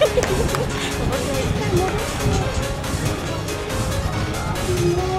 戻して